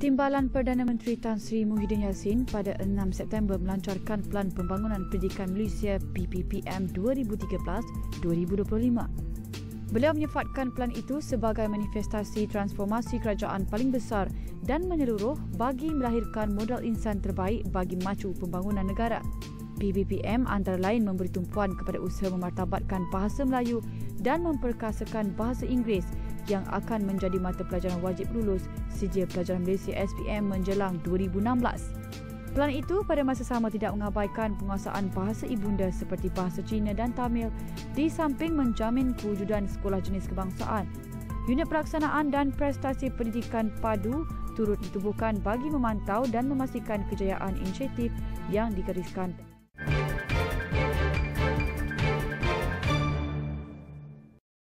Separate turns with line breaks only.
Timbalan Perdana Menteri Tan Sri Muhyiddin Yassin pada 6 September melancarkan Pelan Pembangunan Pendidikan Malaysia PPPM 2013-2025. Beliau menyifatkan pelan itu sebagai manifestasi transformasi kerajaan paling besar dan menyeluruh bagi melahirkan modal insan terbaik bagi maju pembangunan negara. PPPM antara lain memberi tumpuan kepada usaha memartabatkan bahasa Melayu dan memperkasakan bahasa Inggeris yang akan menjadi mata pelajaran wajib lulus sijil pelajaran Malaysia SPM menjelang 2016. Pelan itu pada masa sama tidak mengabaikan penguasaan bahasa ibunda seperti bahasa Cina dan Tamil di samping menjamin kewujudan sekolah jenis kebangsaan. Unit pelaksanaan dan prestasi pendidikan padu turut ditubuhkan bagi memantau dan memastikan kejayaan inisiatif yang digariskan.